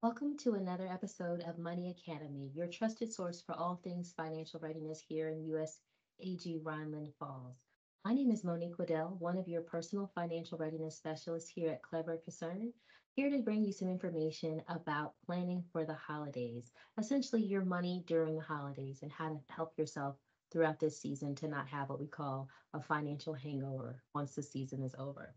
Welcome to another episode of Money Academy, your trusted source for all things financial readiness here in US AG Rhineland Falls. My name is Monique Waddell, one of your personal financial readiness specialists here at Kleber Kaserne, here to bring you some information about planning for the holidays, essentially your money during the holidays and how to help yourself throughout this season to not have what we call a financial hangover once the season is over.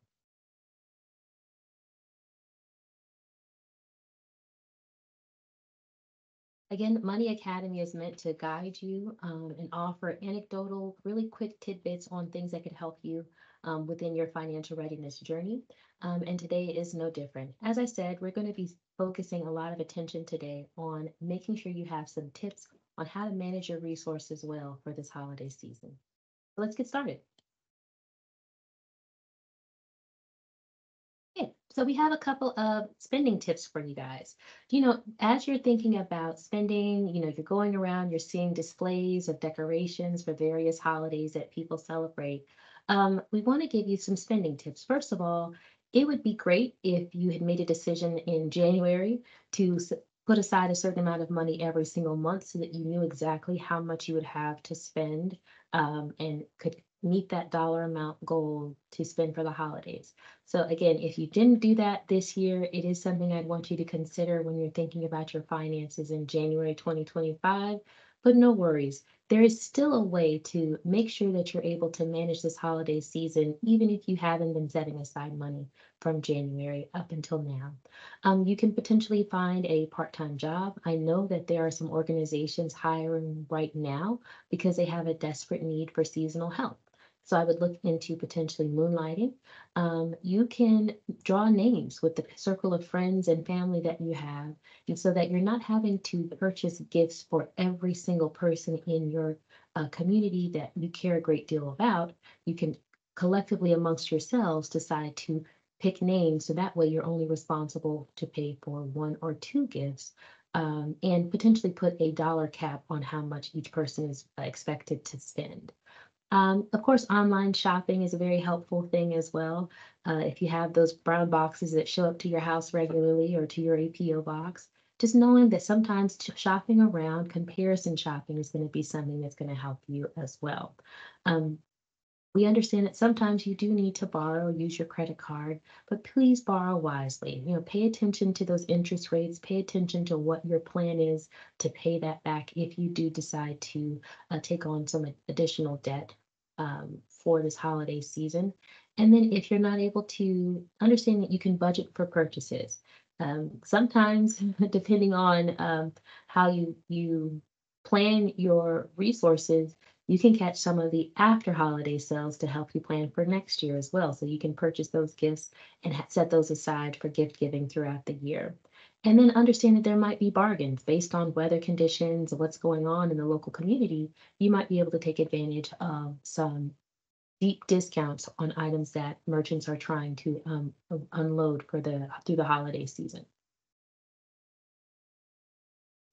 Again, Money Academy is meant to guide you um, and offer anecdotal, really quick tidbits on things that could help you um, within your financial readiness journey. Um, and today is no different. As I said, we're going to be focusing a lot of attention today on making sure you have some tips on how to manage your resources well for this holiday season. Let's get started. So we have a couple of spending tips for you guys. You know, as you're thinking about spending, you know, you're going around, you're seeing displays of decorations for various holidays that people celebrate. Um, we want to give you some spending tips. First of all, it would be great if you had made a decision in January to put aside a certain amount of money every single month so that you knew exactly how much you would have to spend um, and could meet that dollar amount goal to spend for the holidays. So again, if you didn't do that this year, it is something I'd want you to consider when you're thinking about your finances in January 2025. But no worries, there is still a way to make sure that you're able to manage this holiday season, even if you haven't been setting aside money from January up until now. Um, you can potentially find a part time job. I know that there are some organizations hiring right now because they have a desperate need for seasonal help. So I would look into potentially moonlighting. Um, you can draw names with the circle of friends and family that you have, and so that you're not having to purchase gifts for every single person in your uh, community that you care a great deal about. You can collectively amongst yourselves decide to pick names so that way you're only responsible to pay for one or two gifts um, and potentially put a dollar cap on how much each person is expected to spend. Um, of course, online shopping is a very helpful thing as well. Uh, if you have those brown boxes that show up to your house regularly or to your APO box, just knowing that sometimes shopping around, comparison shopping is going to be something that's going to help you as well. Um, we understand that sometimes you do need to borrow, use your credit card, but please borrow wisely. You know, pay attention to those interest rates, pay attention to what your plan is to pay that back if you do decide to uh, take on some additional debt um, for this holiday season. And then if you're not able to understand that you can budget for purchases. Um, sometimes, depending on um, how you you plan your resources, you can catch some of the after holiday sales to help you plan for next year as well. So you can purchase those gifts and set those aside for gift giving throughout the year. And then understand that there might be bargains based on weather conditions, and what's going on in the local community. You might be able to take advantage of some deep discounts on items that merchants are trying to um, unload for the through the holiday season.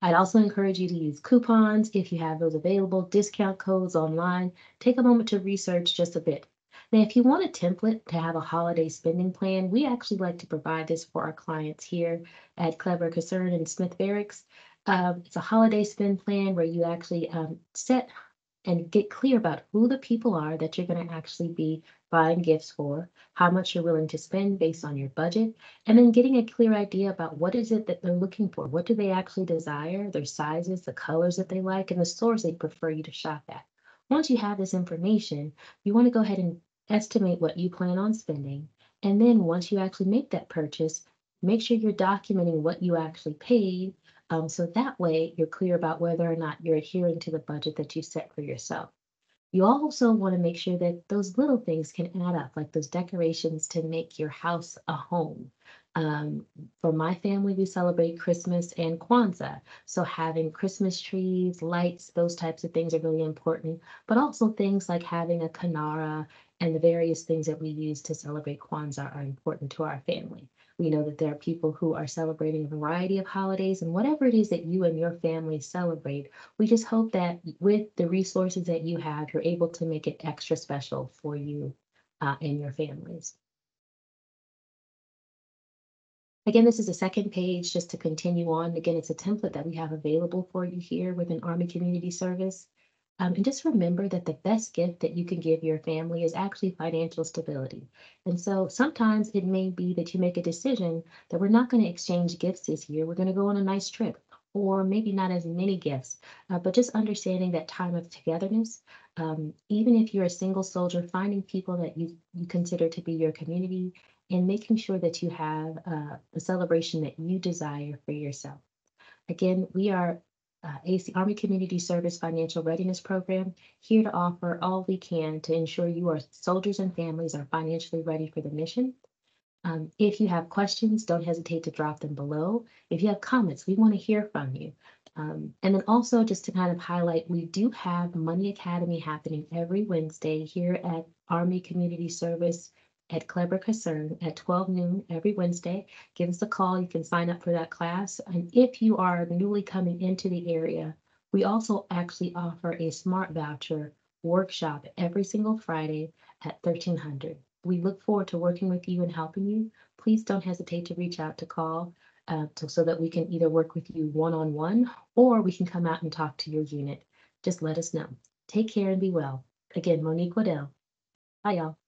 I'd also encourage you to use coupons if you have those available, discount codes online. Take a moment to research just a bit. Now, if you want a template to have a holiday spending plan, we actually like to provide this for our clients here at Kleber Kaserne and Smith Barracks. Um, it's a holiday spend plan where you actually um, set and get clear about who the people are that you're going to actually be buying gifts for, how much you're willing to spend based on your budget, and then getting a clear idea about what is it that they're looking for. What do they actually desire, their sizes, the colors that they like, and the stores they prefer you to shop at. Once you have this information, you want to go ahead and estimate what you plan on spending. And then once you actually make that purchase, make sure you're documenting what you actually paid. Um, so that way you're clear about whether or not you're adhering to the budget that you set for yourself. You also want to make sure that those little things can add up, like those decorations to make your house a home. Um, for my family, we celebrate Christmas and Kwanzaa. So having Christmas trees, lights, those types of things are really important, but also things like having a kinara and the various things that we use to celebrate Kwanzaa are important to our family. We know that there are people who are celebrating a variety of holidays, and whatever it is that you and your family celebrate, we just hope that with the resources that you have, you're able to make it extra special for you uh, and your families. Again, this is the second page just to continue on. Again, it's a template that we have available for you here within Army Community Service. Um, and just remember that the best gift that you can give your family is actually financial stability. And so sometimes it may be that you make a decision that we're not going to exchange gifts this year. We're going to go on a nice trip, or maybe not as many gifts, uh, but just understanding that time of togetherness. Um, even if you're a single soldier, finding people that you, you consider to be your community and making sure that you have uh, the celebration that you desire for yourself. Again, we are uh, AC Army Community Service Financial Readiness Program, here to offer all we can to ensure you are soldiers and families are financially ready for the mission. Um, if you have questions, don't hesitate to drop them below. If you have comments, we want to hear from you. Um, and then also just to kind of highlight, we do have Money Academy happening every Wednesday here at Army Community Service at Kleber Kaserne at 12 noon every Wednesday. Give us a call. You can sign up for that class. And if you are newly coming into the area, we also actually offer a smart voucher workshop every single Friday at 1300. We look forward to working with you and helping you. Please don't hesitate to reach out to call uh, to, so that we can either work with you one-on-one or we can come out and talk to your unit. Just let us know. Take care and be well. Again, Monique Waddell. Bye, y'all.